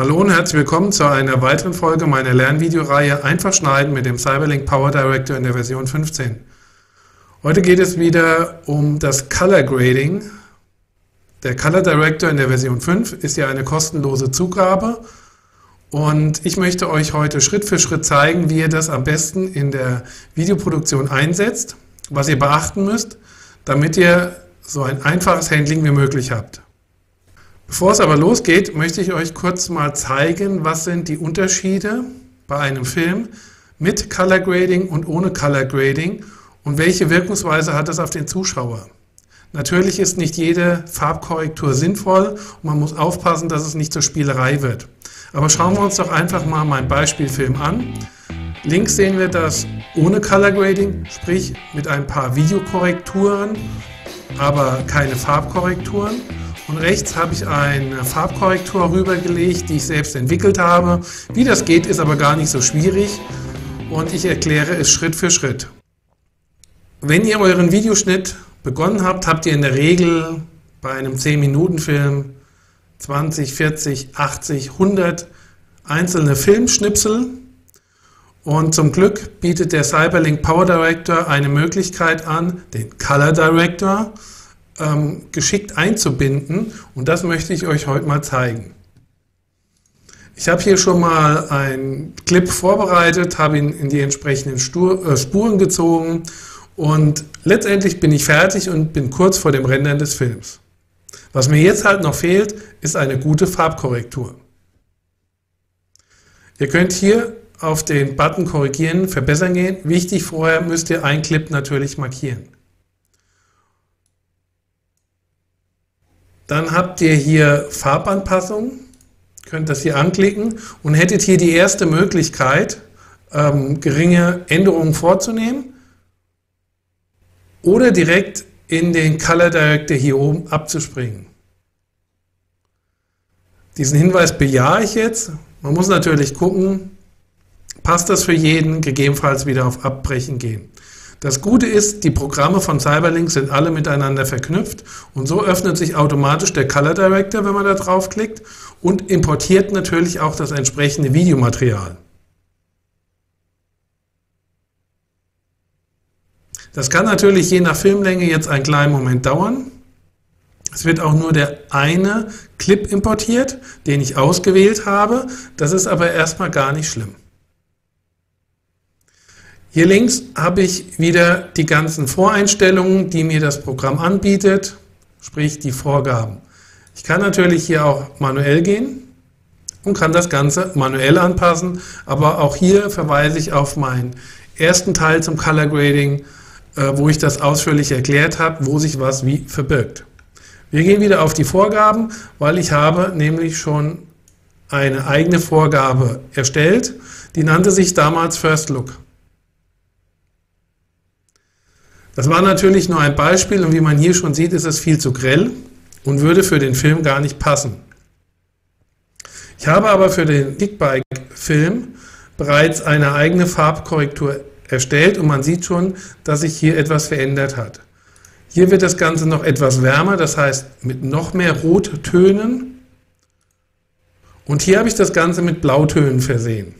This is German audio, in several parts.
Hallo und herzlich willkommen zu einer weiteren Folge meiner Lernvideoreihe Einfach schneiden mit dem Cyberlink Power Director in der Version 15. Heute geht es wieder um das Color Grading. Der Color Director in der Version 5 ist ja eine kostenlose Zugabe und ich möchte euch heute Schritt für Schritt zeigen, wie ihr das am besten in der Videoproduktion einsetzt, was ihr beachten müsst, damit ihr so ein einfaches Handling wie möglich habt. Bevor es aber losgeht, möchte ich euch kurz mal zeigen, was sind die Unterschiede bei einem Film mit Color Grading und ohne Color Grading und welche Wirkungsweise hat das auf den Zuschauer. Natürlich ist nicht jede Farbkorrektur sinnvoll und man muss aufpassen, dass es nicht zur Spielerei wird. Aber schauen wir uns doch einfach mal meinen Beispielfilm an. Links sehen wir das ohne Color Grading, sprich mit ein paar Videokorrekturen, aber keine Farbkorrekturen. Und rechts habe ich eine Farbkorrektur rübergelegt, die ich selbst entwickelt habe. Wie das geht, ist aber gar nicht so schwierig und ich erkläre es Schritt für Schritt. Wenn ihr euren Videoschnitt begonnen habt, habt ihr in der Regel bei einem 10-Minuten-Film 20, 40, 80, 100 einzelne Filmschnipsel. Und zum Glück bietet der Cyberlink Power Director eine Möglichkeit an, den Color Director, ähm, geschickt einzubinden und das möchte ich euch heute mal zeigen. Ich habe hier schon mal einen Clip vorbereitet, habe ihn in die entsprechenden Stur äh, Spuren gezogen und letztendlich bin ich fertig und bin kurz vor dem Rendern des Films. Was mir jetzt halt noch fehlt, ist eine gute Farbkorrektur. Ihr könnt hier auf den Button Korrigieren, Verbessern gehen. Wichtig, vorher müsst ihr einen Clip natürlich markieren. Dann habt ihr hier Farbanpassung, könnt das hier anklicken und hättet hier die erste Möglichkeit, ähm, geringe Änderungen vorzunehmen oder direkt in den Color Director hier oben abzuspringen. Diesen Hinweis bejahe ich jetzt. Man muss natürlich gucken, passt das für jeden, gegebenenfalls wieder auf Abbrechen gehen. Das Gute ist, die Programme von Cyberlink sind alle miteinander verknüpft und so öffnet sich automatisch der Color Director, wenn man da draufklickt und importiert natürlich auch das entsprechende Videomaterial. Das kann natürlich je nach Filmlänge jetzt einen kleinen Moment dauern. Es wird auch nur der eine Clip importiert, den ich ausgewählt habe. Das ist aber erstmal gar nicht schlimm. Hier links habe ich wieder die ganzen Voreinstellungen, die mir das Programm anbietet, sprich die Vorgaben. Ich kann natürlich hier auch manuell gehen und kann das Ganze manuell anpassen, aber auch hier verweise ich auf meinen ersten Teil zum Color Grading, äh, wo ich das ausführlich erklärt habe, wo sich was wie verbirgt. Wir gehen wieder auf die Vorgaben, weil ich habe nämlich schon eine eigene Vorgabe erstellt, die nannte sich damals First Look. Das war natürlich nur ein Beispiel und wie man hier schon sieht, ist es viel zu grell und würde für den Film gar nicht passen. Ich habe aber für den Kickbike-Film bereits eine eigene Farbkorrektur erstellt und man sieht schon, dass sich hier etwas verändert hat. Hier wird das Ganze noch etwas wärmer, das heißt mit noch mehr Rottönen. Und hier habe ich das Ganze mit Blautönen versehen.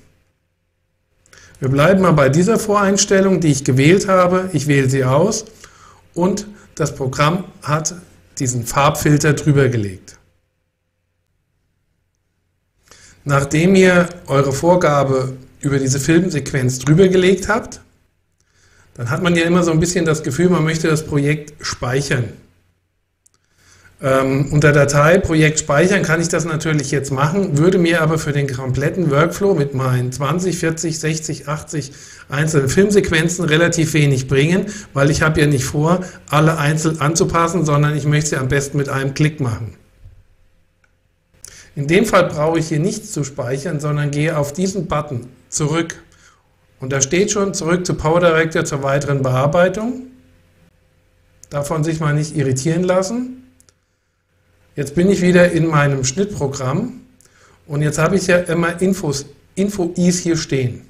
Wir bleiben mal bei dieser Voreinstellung, die ich gewählt habe. Ich wähle sie aus und das Programm hat diesen Farbfilter drüber gelegt. Nachdem ihr eure Vorgabe über diese Filmsequenz drüber gelegt habt, dann hat man ja immer so ein bisschen das Gefühl, man möchte das Projekt speichern. Ähm, unter Datei Projekt speichern kann ich das natürlich jetzt machen, würde mir aber für den kompletten Workflow mit meinen 20, 40, 60, 80 einzelnen Filmsequenzen relativ wenig bringen, weil ich habe ja nicht vor, alle einzeln anzupassen, sondern ich möchte sie am besten mit einem Klick machen. In dem Fall brauche ich hier nichts zu speichern, sondern gehe auf diesen Button zurück. Und da steht schon zurück zu Power Director zur weiteren Bearbeitung. Davon sich mal nicht irritieren lassen. Jetzt bin ich wieder in meinem Schnittprogramm und jetzt habe ich ja immer Infos, Info-Is hier stehen.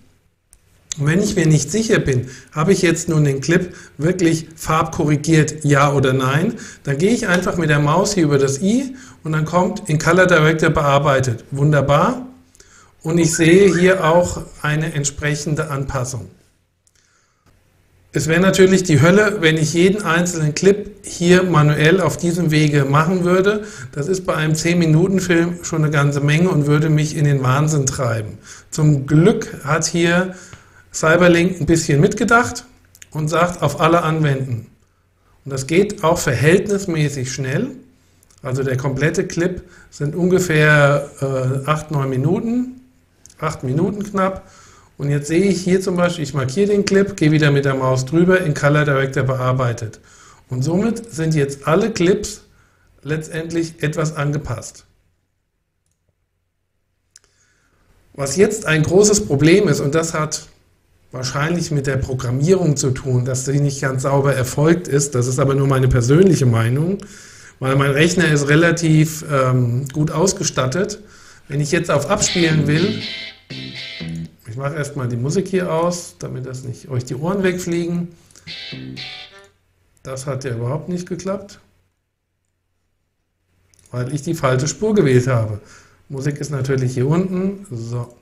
Und wenn ich mir nicht sicher bin, habe ich jetzt nun den Clip wirklich farbkorrigiert, ja oder nein, dann gehe ich einfach mit der Maus hier über das i und dann kommt in Color Director bearbeitet. Wunderbar. Und ich sehe hier auch eine entsprechende Anpassung. Es wäre natürlich die Hölle, wenn ich jeden einzelnen Clip hier manuell auf diesem Wege machen würde. Das ist bei einem 10-Minuten-Film schon eine ganze Menge und würde mich in den Wahnsinn treiben. Zum Glück hat hier Cyberlink ein bisschen mitgedacht und sagt, auf alle anwenden. Und das geht auch verhältnismäßig schnell. Also der komplette Clip sind ungefähr äh, 8, 9 Minuten, 8 Minuten knapp. Und jetzt sehe ich hier zum Beispiel, ich markiere den Clip, gehe wieder mit der Maus drüber, in Color Director bearbeitet. Und somit sind jetzt alle Clips letztendlich etwas angepasst. Was jetzt ein großes Problem ist, und das hat wahrscheinlich mit der Programmierung zu tun, dass sie nicht ganz sauber erfolgt ist. Das ist aber nur meine persönliche Meinung, weil mein Rechner ist relativ ähm, gut ausgestattet. Wenn ich jetzt auf Abspielen will, ich mache erstmal die Musik hier aus, damit das nicht euch die Ohren wegfliegen. Das hat ja überhaupt nicht geklappt, weil ich die falsche Spur gewählt habe. Musik ist natürlich hier unten. So.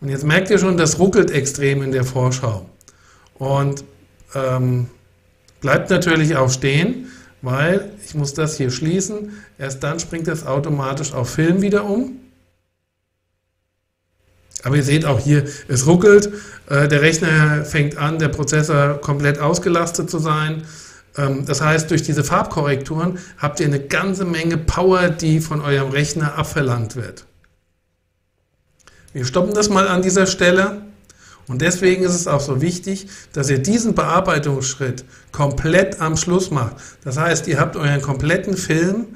Und jetzt merkt ihr schon, das ruckelt extrem in der Vorschau. Und ähm, bleibt natürlich auch stehen, weil ich muss das hier schließen. Erst dann springt das automatisch auf Film wieder um. Aber ihr seht auch hier, es ruckelt. Äh, der Rechner fängt an, der Prozessor komplett ausgelastet zu sein. Ähm, das heißt, durch diese Farbkorrekturen habt ihr eine ganze Menge Power, die von eurem Rechner abverlangt wird. Wir stoppen das mal an dieser Stelle. Und deswegen ist es auch so wichtig, dass ihr diesen Bearbeitungsschritt komplett am Schluss macht. Das heißt, ihr habt euren kompletten Film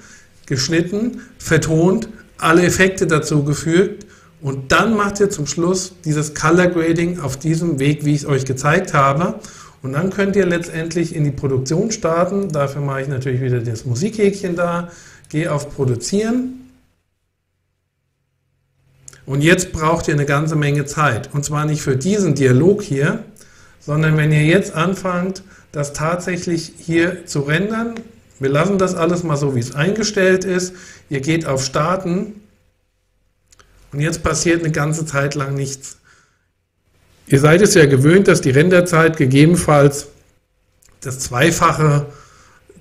geschnitten, vertont, alle Effekte dazu gefügt und dann macht ihr zum Schluss dieses Color Grading auf diesem Weg, wie ich es euch gezeigt habe. Und dann könnt ihr letztendlich in die Produktion starten. Dafür mache ich natürlich wieder das Musikhäkchen da, gehe auf Produzieren und jetzt braucht ihr eine ganze Menge Zeit. Und zwar nicht für diesen Dialog hier, sondern wenn ihr jetzt anfangt, das tatsächlich hier zu rendern, wir lassen das alles mal so, wie es eingestellt ist, ihr geht auf Starten und jetzt passiert eine ganze Zeit lang nichts. Ihr seid es ja gewöhnt, dass die Renderzeit gegebenenfalls das Zweifache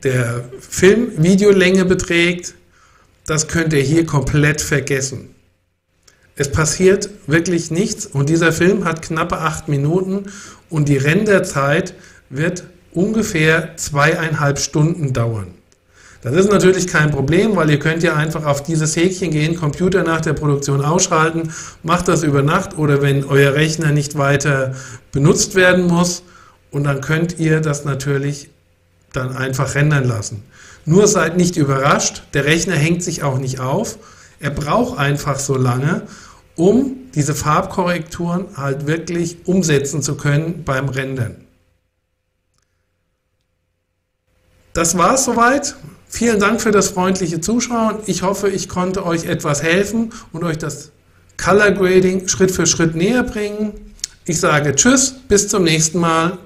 der Film-Videolänge beträgt. Das könnt ihr hier komplett vergessen. Es passiert wirklich nichts und dieser Film hat knappe acht Minuten und die Renderzeit wird ungefähr zweieinhalb Stunden dauern. Das ist natürlich kein Problem, weil ihr könnt ja einfach auf dieses Häkchen gehen, Computer nach der Produktion ausschalten, macht das über Nacht oder wenn euer Rechner nicht weiter benutzt werden muss und dann könnt ihr das natürlich dann einfach rendern lassen. Nur seid nicht überrascht, der Rechner hängt sich auch nicht auf, er braucht einfach so lange um diese Farbkorrekturen halt wirklich umsetzen zu können beim Rendern. Das war es soweit. Vielen Dank für das freundliche Zuschauen. Ich hoffe, ich konnte euch etwas helfen und euch das Color Grading Schritt für Schritt näher bringen. Ich sage Tschüss, bis zum nächsten Mal.